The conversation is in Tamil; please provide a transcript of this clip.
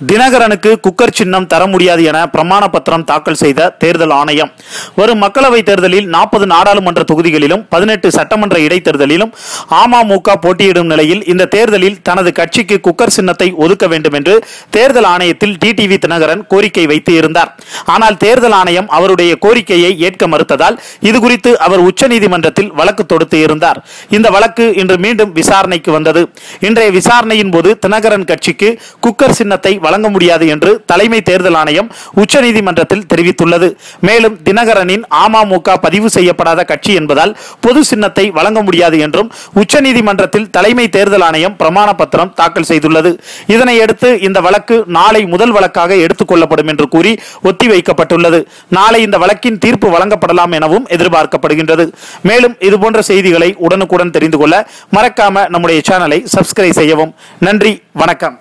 தினகரனுக்கு குக்கர் சின்னம் தர முடியாது என பிரமாண பத்திரம் தாக்கல் செய்த தேர்தல் ஆணையம். வரும் மக்களவைத் தேர்தலில் நாற்பது நாடாளுமன்ற தொகுதிகளிலும் பதினெட்டு சட்டமன்ற இடைத்தேர்தலிலும் அமமுக போட்டியிடும் நிலையில் இந்த தேர்தலில் தனது கட்சிக்கு குக்கர் சின்னத்தை ஒதுக்க வேண்டும் என்று தேர்தல் ஆணையத்தில் டிடிவி தினகரன் கோரிக்கை வைத்து இருந்தார் ஆனால் தேர்தல் ஆணையம் அவருடைய கோரிக்கையை ஏற்க மறுத்ததால் இதுகுறித்து அவர் உச்சநீதிமன்றத்தில் வழக்கு தொடுத்து இருந்தார். இந்த வழக்கு இன்று மீண்டும் விசாரணைக்கு வந்தது. இன்றைய விசாரணையின் போது தினகரன் கட்சிக்கு குக்கர் சின்னத்தை வழங்க முடியாது என்று தலைமை தேர்தல் ஆணையம் உச்சநீதிமன்றத்தில் தெரிவித்துள்ளது. மேலும் தினகரனின் அமமுக பதிவு செய்யப்படாத கட்சி என்பதால் பொது சின்னத்தை வழங்க முடியாது என்றும் உச்சநீதிமன்றத்தில் தலைமை தேர்தல் ஆணையம் பிரமாண பத்திரம் தாக்கல் செய்துள்ளது. இதனையடுத்து இந்த வழக்கு நாளை முதல் வழக்காக எடுத்துக் கொள்ளப்படும் என்று கூறி ஒத்திவைக்கப்பட்டுள்ளது நாளை இந்த வழக்கின் தீர்ப்பு வழங்கப்படலாம் எனவும் எதிர்பார்க்கப்படுகின்றது. மேலும் இதுபோன்ற செய்திகளை உடனுக்குடன் தெரிந்து கொள்ள மறக்காம நம்முடைய சேனலை சப்ஸ்கிரைப் செய்யவும். நன்றி வணக்கம்.